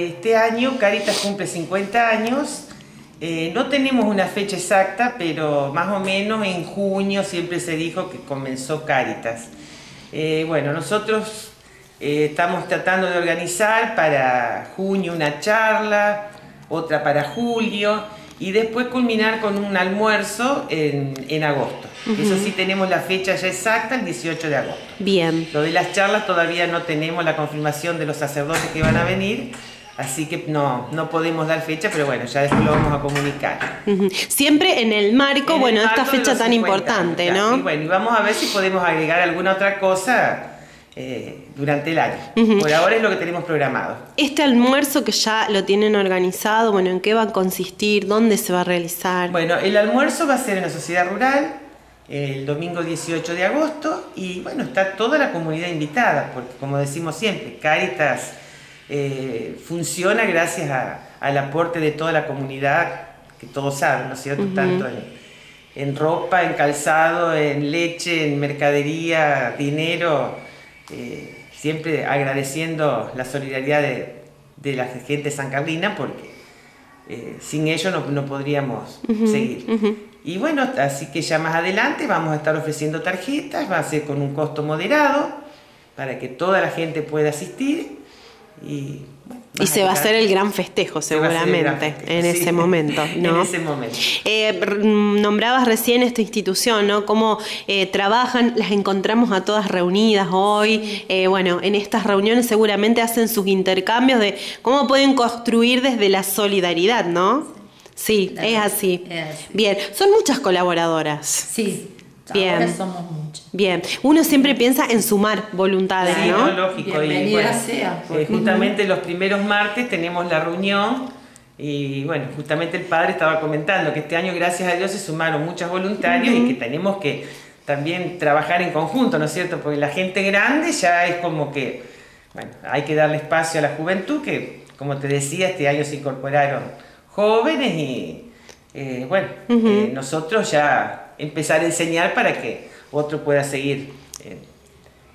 Este año Caritas cumple 50 años. Eh, no tenemos una fecha exacta, pero más o menos en junio siempre se dijo que comenzó Caritas. Eh, bueno, nosotros eh, estamos tratando de organizar para junio una charla, otra para julio y después culminar con un almuerzo en, agosto. Eso sí tenemos la fecha ya exacta, el 18 de agosto. Bien. Lo de las charlas todavía no tenemos la confirmación de los sacerdotes que van a venir, Así que no, no podemos dar fecha, pero bueno, ya después lo vamos a comunicar. Siempre en el marco, bueno, de esta fecha tan importante, ¿no? Y bueno, y vamos a ver si podemos agregar alguna otra cosa eh, durante el año. Por ahora es lo que tenemos programado. Este almuerzo que ya lo tienen organizado, bueno, ¿en qué va a consistir? ¿Dónde se va a realizar? Bueno, el almuerzo va a ser en la sociedad rural el domingo 18 de agosto y bueno, está toda la comunidad invitada, porque como decimos siempre, Caritas eh, funciona gracias al aporte de toda la comunidad, que todos saben, ¿no es cierto? Tanto en, ropa, en calzado, en leche, en mercadería, dinero, eh, siempre agradeciendo la solidaridad de, la gente sancarlina porque eh, sin ello no, podríamos seguir. Y bueno, así que ya más adelante vamos a estar ofreciendo tarjetas, va a ser con un costo moderado para que toda la gente pueda asistir y, se va a hacer el gran festejo seguramente en ese momento, ¿no? En ese momento. Eh, nombrabas recién esta institución, ¿no? Cómo eh, trabajan, las encontramos a todas reunidas hoy. Eh, bueno, en estas reuniones seguramente hacen sus intercambios de cómo pueden construir desde la solidaridad, ¿no? Sí, es así. es así. Bien, son muchas colaboradoras. Sí, Bien. somos muchos. Bien. Uno siempre piensa en sumar voluntades, sí, ¿no? lógico. y, sea. Eh, justamente los primeros martes tenemos la reunión y bueno, justamente el padre estaba comentando que este año, gracias a Dios, se sumaron muchos voluntarios y que tenemos que también trabajar en conjunto, ¿no es cierto? Porque la gente grande ya es como que, bueno, hay que darle espacio a la juventud, que como te decía, este año se incorporaron jóvenes y, eh, bueno, eh, nosotros ya empezar a enseñar para que otro pueda seguir eh,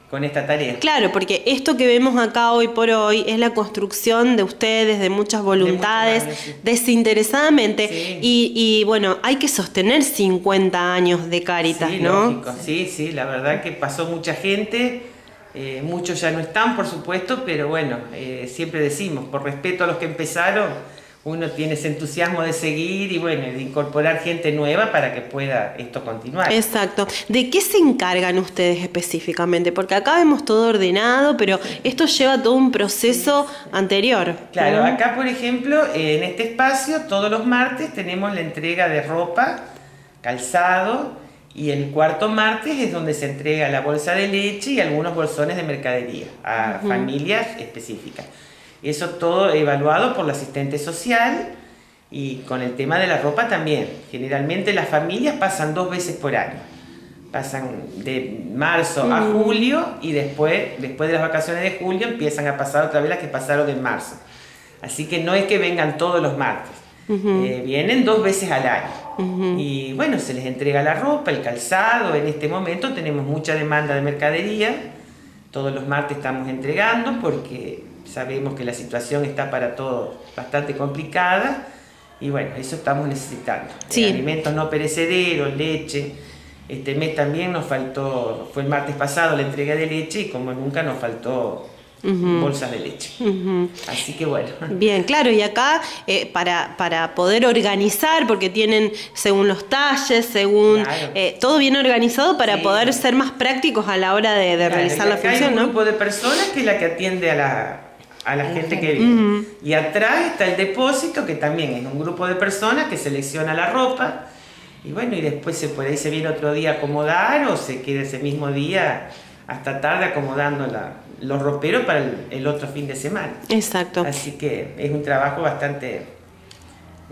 con esta tarea. Claro, porque esto que vemos acá hoy por hoy es la construcción de ustedes, de muchas voluntades, desinteresadamente. Y, bueno, hay que sostener 50 años de Caritas, ¿no? Sí, sí, la verdad que pasó mucha gente. Eh, muchos ya no están, por supuesto, pero bueno, eh, siempre decimos, por respeto a los que empezaron, uno tiene ese entusiasmo de seguir y bueno, de incorporar gente nueva para que pueda esto continuar. Exacto. ¿De qué se encargan ustedes específicamente? Porque acá vemos todo ordenado, pero esto lleva todo un proceso anterior. Claro, acá por ejemplo, en este espacio, todos los martes tenemos la entrega de ropa, calzado, y el cuarto martes es donde se entrega la bolsa de leche y algunos bolsones de mercadería a familias específicas. Eso todo evaluado por la asistente social y con el tema de la ropa también. Generalmente las familias pasan dos veces por año. Pasan de marzo a julio y después, después de las vacaciones de julio empiezan a pasar otra vez las que pasaron en marzo. Así que no es que vengan todos los martes. Eh, vienen dos veces al año. Y bueno, se les entrega la ropa, el calzado. En este momento tenemos mucha demanda de mercadería. Todos los martes estamos entregando porque sabemos que la situación está para todos bastante complicada y bueno, eso estamos necesitando. Alimentos no perecederos, leche. Este mes también nos faltó, fue el martes pasado la entrega de leche y como nunca nos faltó bolsas de leche. Así que bueno. Bien, claro, y acá eh, para, para poder organizar, porque tienen según los talles, según eh, todo bien organizado para poder ser más prácticos a la hora de, realizar la función. Hay un grupo de personas que es la que atiende a la, a la gente que viene. Y atrás está el depósito, que también es un grupo de personas que selecciona la ropa. Y bueno, y después se puede irse bien otro día acomodar o se queda ese mismo día hasta tarde acomodando los roperos para el, otro fin de semana. Exacto. Así que es un trabajo bastante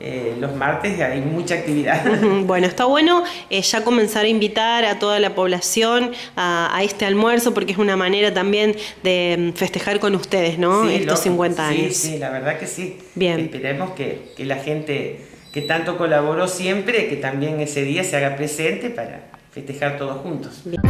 eh, los martes hay mucha actividad. Bueno, está bueno eh, ya comenzar a invitar a toda la población a, este almuerzo porque es una manera también de mm, festejar con ustedes, ¿no? Estos 50 años. Sí, sí, la verdad que sí. Bien. Esperemos que, la gente que tanto colaboró siempre, que también ese día se haga presente para festejar todos juntos. Bien.